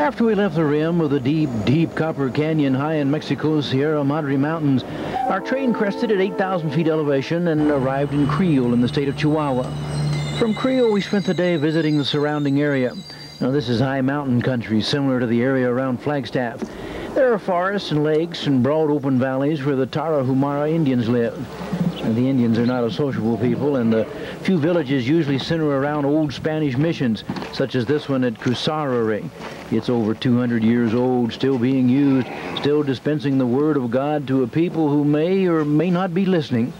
After we left the rim of the deep, deep Copper Canyon high in Mexico's Sierra Madre Mountains, our train crested at 8,000 feet elevation and arrived in Creel in the state of Chihuahua. From Creel, we spent the day visiting the surrounding area. Now, this is high mountain country, similar to the area around Flagstaff. There are forests and lakes and broad open valleys where the Tarahumara Indians live. The Indians are not a sociable people, and the few villages usually center around old Spanish missions, such as this one at Cusarare. It's over 200 years old, still being used, still dispensing the word of God to a people who may or may not be listening.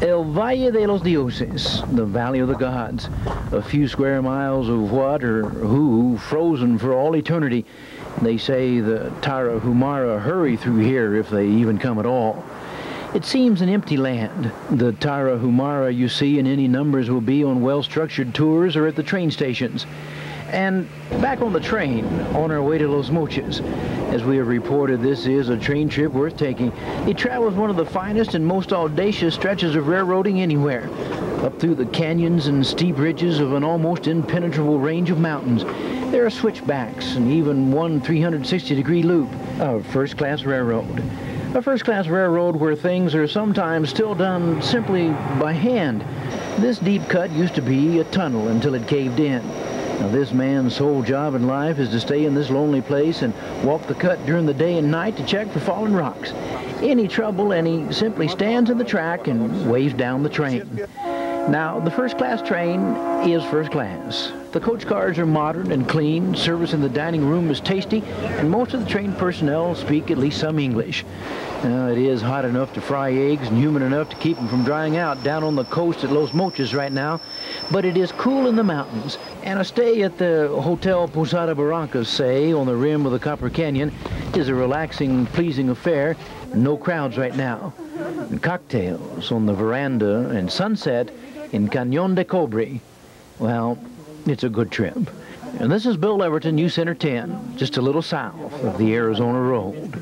El Valle de los Dioses, the Valley of the Gods. A few square miles of what or who frozen for all eternity. They say the Tarahumara hurry through here if they even come at all. It seems an empty land. The Tarahumara you see in any numbers will be on well-structured tours or at the train stations. And back on the train, on our way to Los Mochis. As we have reported, this is a train trip worth taking. It travels one of the finest and most audacious stretches of railroading anywhere. Up through the canyons and steep ridges of an almost impenetrable range of mountains. There are switchbacks and even one 360-degree loop. of first-class railroad. A first-class railroad where things are sometimes still done simply by hand. This deep cut used to be a tunnel until it caved in. Now this man's sole job in life is to stay in this lonely place and walk the cut during the day and night to check for fallen rocks. Any trouble and he simply stands in the track and waves down the train. Now, the first class train is first class. The coach cars are modern and clean, service in the dining room is tasty, and most of the train personnel speak at least some English. Uh, it is hot enough to fry eggs and humid enough to keep them from drying out down on the coast at Los Mochis right now, but it is cool in the mountains, and a stay at the Hotel Posada Barrancas, say, on the rim of the Copper Canyon, is a relaxing, pleasing affair. No crowds right now. And cocktails on the veranda and sunset in Cañon de Cobre. Well, it's a good trip. And this is Bill Leverton, U Center 10, just a little south of the Arizona Road.